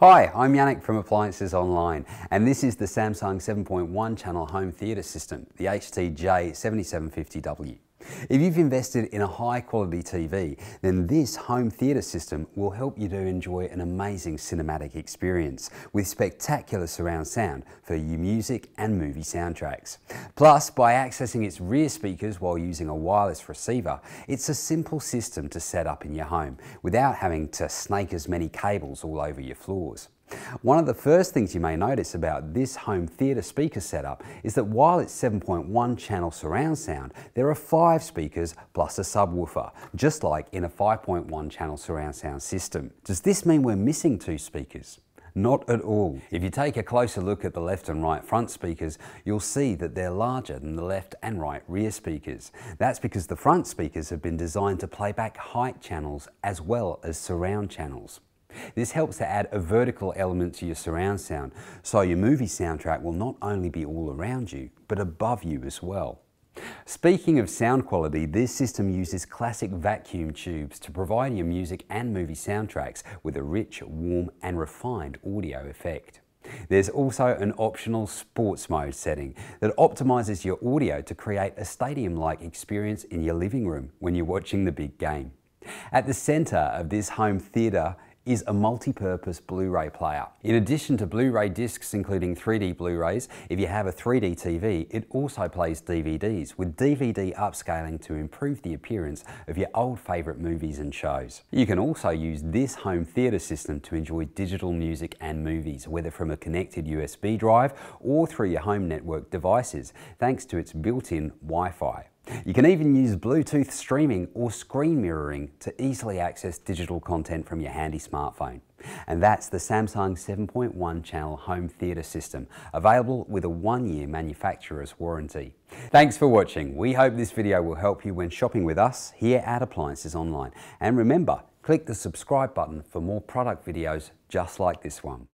Hi, I'm Yannick from Appliances Online and this is the Samsung 7.1 channel home theatre system, the HTJ7750W. If you've invested in a high quality TV, then this home theatre system will help you to enjoy an amazing cinematic experience with spectacular surround sound for your music and movie soundtracks. Plus, by accessing its rear speakers while using a wireless receiver, it's a simple system to set up in your home without having to snake as many cables all over your floors. One of the first things you may notice about this home theatre speaker setup is that while it's 7.1 channel surround sound, there are five speakers plus a subwoofer, just like in a 5.1 channel surround sound system. Does this mean we're missing two speakers? Not at all. If you take a closer look at the left and right front speakers, you'll see that they're larger than the left and right rear speakers. That's because the front speakers have been designed to play back height channels as well as surround channels. This helps to add a vertical element to your surround sound, so your movie soundtrack will not only be all around you, but above you as well. Speaking of sound quality, this system uses classic vacuum tubes to provide your music and movie soundtracks with a rich, warm and refined audio effect. There's also an optional sports mode setting that optimizes your audio to create a stadium-like experience in your living room when you're watching the big game. At the center of this home theater is a multi-purpose Blu-ray player. In addition to Blu-ray discs including 3D Blu-rays, if you have a 3D TV, it also plays DVDs, with DVD upscaling to improve the appearance of your old favourite movies and shows. You can also use this home theatre system to enjoy digital music and movies, whether from a connected USB drive or through your home network devices, thanks to its built-in Wi-Fi. You can even use Bluetooth streaming or screen mirroring to easily access digital content from your handy smartphone. And that's the Samsung 7.1 channel home theatre system, available with a one year manufacturer's warranty. Thanks for watching. We hope this video will help you when shopping with us here at Appliances Online. And remember, click the subscribe button for more product videos just like this one.